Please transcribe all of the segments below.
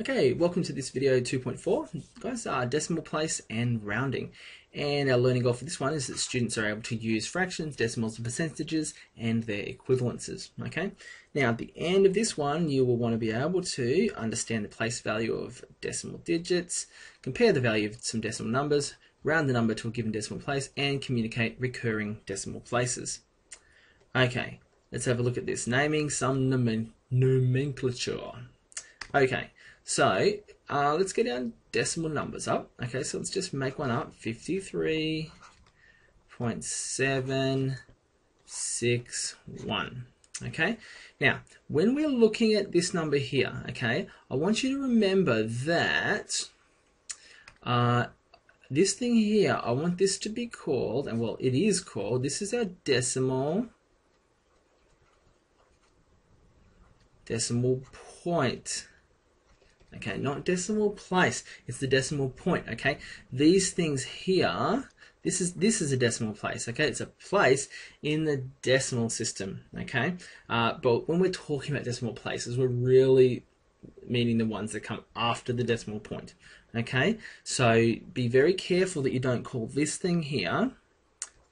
Okay, welcome to this video 2.4. Guys, uh, decimal place and rounding. And our learning goal for this one is that students are able to use fractions, decimals, and percentages and their equivalences. Okay, now at the end of this one, you will want to be able to understand the place value of decimal digits, compare the value of some decimal numbers, round the number to a given decimal place, and communicate recurring decimal places. Okay, let's have a look at this. Naming some nomenclature. Okay, so uh, let's get our decimal numbers up. Okay, so let's just make one up. 53.761. Okay, now when we're looking at this number here, okay, I want you to remember that uh, this thing here, I want this to be called, and well, it is called, this is our decimal, decimal point. Okay, not decimal place. It's the decimal point. Okay, these things here. This is this is a decimal place. Okay, it's a place in the decimal system. Okay, uh, but when we're talking about decimal places, we're really meaning the ones that come after the decimal point. Okay, so be very careful that you don't call this thing here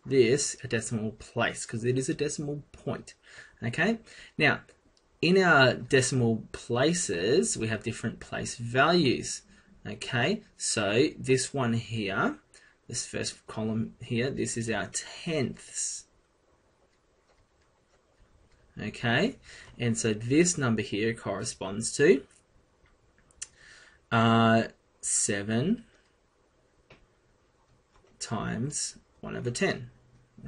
this a decimal place because it is a decimal point. Okay, now in our decimal places, we have different place values. Okay, so this one here, this first column here, this is our tenths. Okay, and so this number here corresponds to uh, 7 times 1 over 10.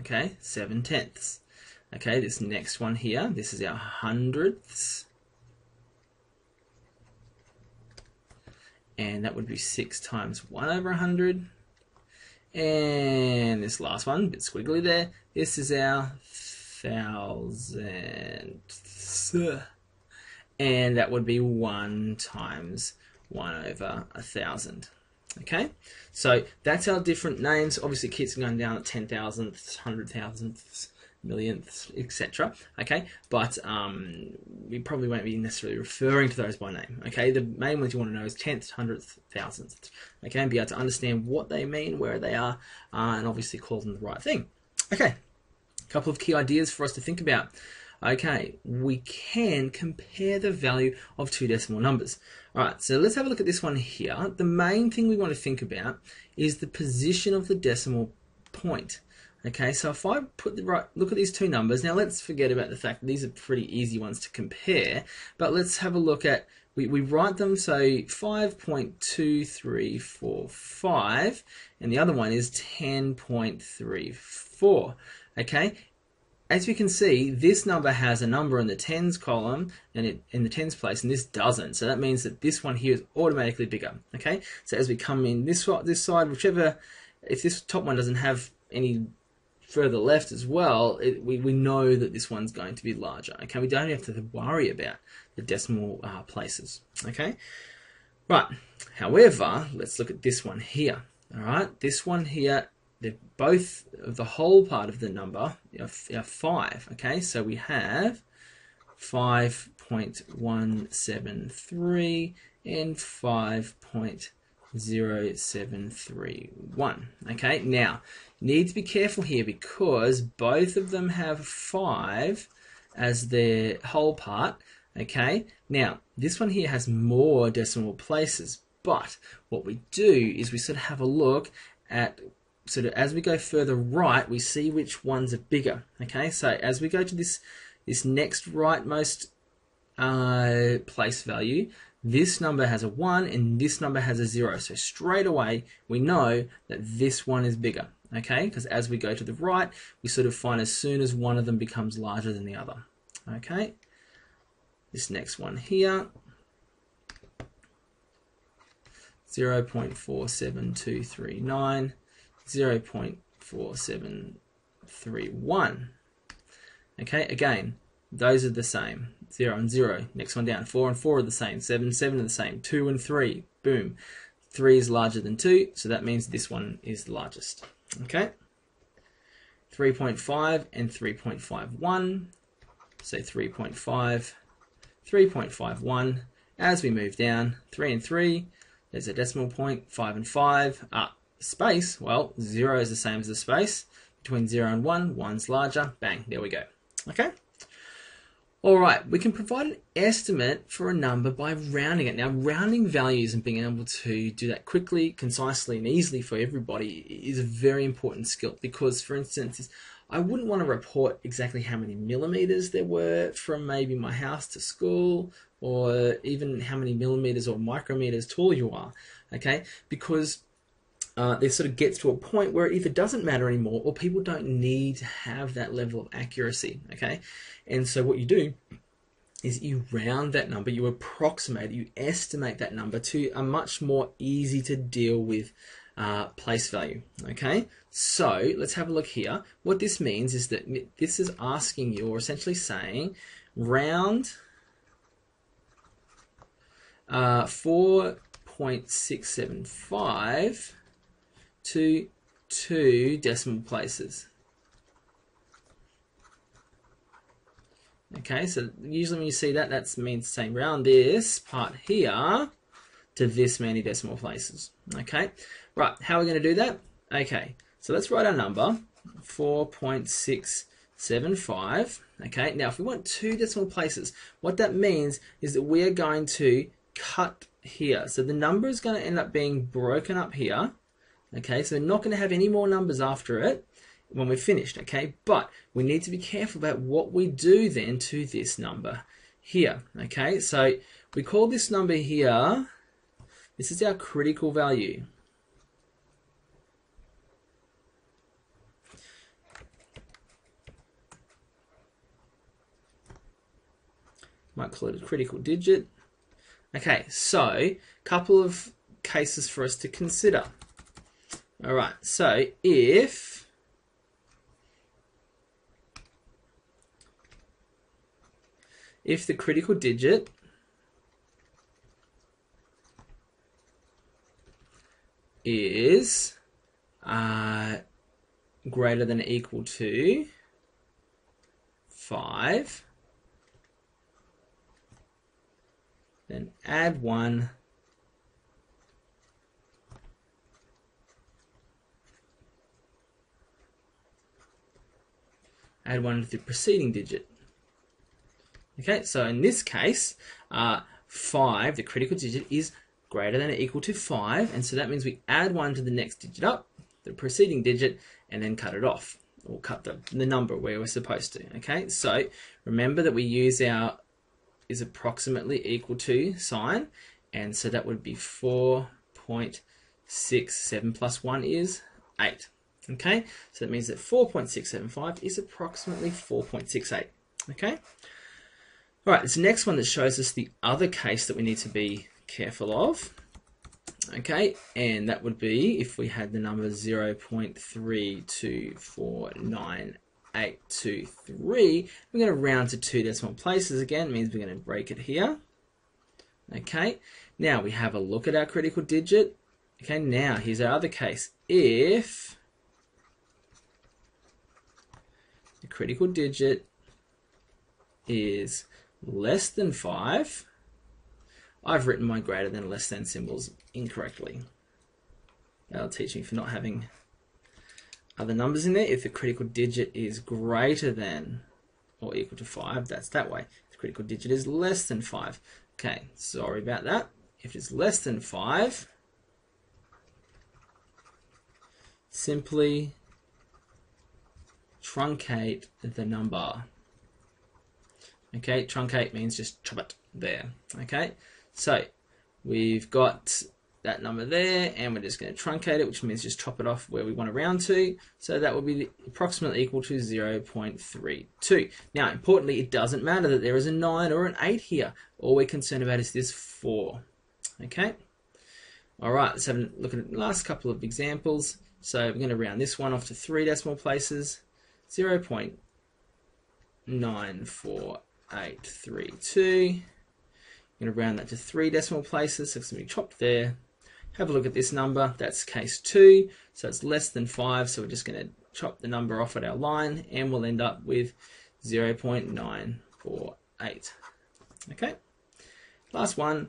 Okay, 7 tenths. Okay, this next one here, this is our hundredths. And that would be 6 times 1 over a 100. And this last one, bit squiggly there, this is our thousandths. And that would be 1 times 1 over a thousand. Okay, so that's our different names. Obviously, keeps going down at ten thousandths, hundred thousandths, millionths, etc. Okay, but um, we probably won't be necessarily referring to those by name. Okay, the main ones you want to know is tenth, hundredth, thousandth. Okay, and be able to understand what they mean, where they are, uh, and obviously call them the right thing. Okay, a couple of key ideas for us to think about. Okay, we can compare the value of two decimal numbers. Alright, so let's have a look at this one here. The main thing we want to think about is the position of the decimal point. Okay, so if I put the right, look at these two numbers. Now let's forget about the fact that these are pretty easy ones to compare, but let's have a look at, we, we write them, so 5.2345, and the other one is 10.34. Okay, as we can see, this number has a number in the tens column and it in the tens place, and this doesn't. So that means that this one here is automatically bigger. Okay, so as we come in this this side, whichever, if this top one doesn't have any further left as well, it, we, we know that this one's going to be larger. Okay, we don't have to worry about the decimal uh, places. Okay, right. However, let's look at this one here. All right, this one here, they're both of the whole part of the number are, are five. Okay, so we have five point one seven three and five point 0731. Okay, now need to be careful here because both of them have 5 as their whole part. Okay, now this one here has more decimal places, but what we do is we sort of have a look at sort of as we go further right, we see which ones are bigger. Okay, so as we go to this this next rightmost uh, place value, this number has a 1 and this number has a 0. So straight away, we know that this one is bigger. Okay, because as we go to the right, we sort of find as soon as one of them becomes larger than the other. Okay, this next one here, 0 0.47239, 0 0.4731. Okay, again, those are the same. 0 and 0. Next one down. 4 and 4 are the same. 7 7 are the same. 2 and 3. Boom. 3 is larger than 2, so that means this one is the largest. Okay? 3.5 and 3.51. So 3.5, 3.51, As we move down, 3 and 3, there's a decimal point, 5 and 5. Ah, space, well, 0 is the same as the space. Between 0 and 1, 1's larger. Bang, there we go. Okay? Alright, we can provide an estimate for a number by rounding it. Now, rounding values and being able to do that quickly, concisely, and easily for everybody is a very important skill because, for instance, I wouldn't want to report exactly how many millimeters there were from maybe my house to school or even how many millimeters or micrometers tall you are, okay? Because uh, this sort of gets to a point where it either doesn't matter anymore or people don't need to have that level of accuracy, okay? And so what you do is you round that number, you approximate, you estimate that number to a much more easy to deal with uh, place value. Okay, so let's have a look here. What this means is that this is asking you, or essentially saying, round uh, 4.675 to two decimal places. Okay, so usually when you see that, that means saying round this part here to this many decimal places. Okay, right, how are we going to do that? Okay, so let's write our number, 4.675. Okay, now if we want two decimal places, what that means is that we are going to cut here. So the number is going to end up being broken up here. Okay, so we're not going to have any more numbers after it when we're finished, okay? But we need to be careful about what we do then to this number here, okay? So we call this number here, this is our critical value. Might call it a critical digit. Okay, so couple of cases for us to consider. All right, so if if the critical digit is uh, greater than equal to 5, then add 1 add 1 to the preceding digit. Okay, so in this case, uh, 5, the critical digit, is greater than or equal to 5, and so that means we add 1 to the next digit up, the preceding digit, and then cut it off, or cut the, the number where we're supposed to. Okay, so remember that we use our is approximately equal to sign, and so that would be 4.67 plus 1 is 8. Okay, so that means that 4.675 is approximately 4.68. Okay, all right, this next one that shows us the other case that we need to be careful of. Okay, and that would be if we had the number 0.3249 823. We're going to round to two decimal places again. It means we're going to break it here. Okay, now we have a look at our critical digit. Okay, now here's our other case. If the critical digit is less than 5, I've written my greater than less than symbols incorrectly. That'll teach me for not having other numbers in there. If the critical digit is greater than or equal to 5, that's that way. If the critical digit is less than 5. Okay, sorry about that. If it's less than 5, simply truncate the number. Okay, truncate means just chop it there. Okay, so we've got that number there, and we're just going to truncate it, which means just chop it off where we want to round to. So that will be approximately equal to 0.32. Now, importantly, it doesn't matter that there is a 9 or an 8 here. All we're concerned about is this 4. Okay? All right, let's have a look at the last couple of examples. So we're going to round this one off to three decimal places. 0.94832. I'm going to round that to three decimal places, so it's going to be chopped there. Have a look at this number, that's case 2, so it's less than 5, so we're just going to chop the number off at our line, and we'll end up with 0.948. Okay? Last one,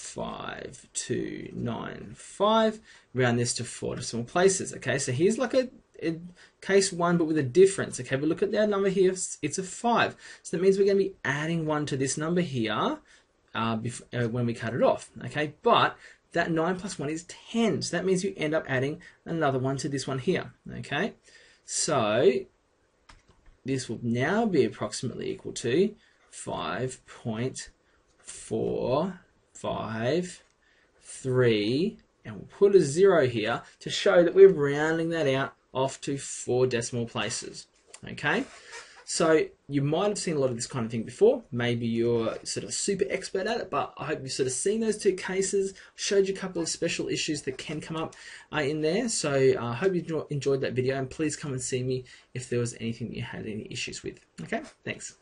5.45295. Round this to four decimal places. Okay, so here's like a, a, case one, but with a difference. Okay, but look at our number here. It's a five. So that means we're going to be adding one to this number here uh, before, uh, when we cut it off. Okay, but that 9 plus 1 is 10. So that means you end up adding another one to this one here. Okay, so this will now be approximately equal to 5.453 and we'll put a zero here to show that we're rounding that out off to four decimal places. Okay, so you might have seen a lot of this kind of thing before. Maybe you're sort of super expert at it, but I hope you've sort of seen those two cases, showed you a couple of special issues that can come up uh, in there. So I uh, hope you enjoyed that video and please come and see me if there was anything you had any issues with. Okay, thanks.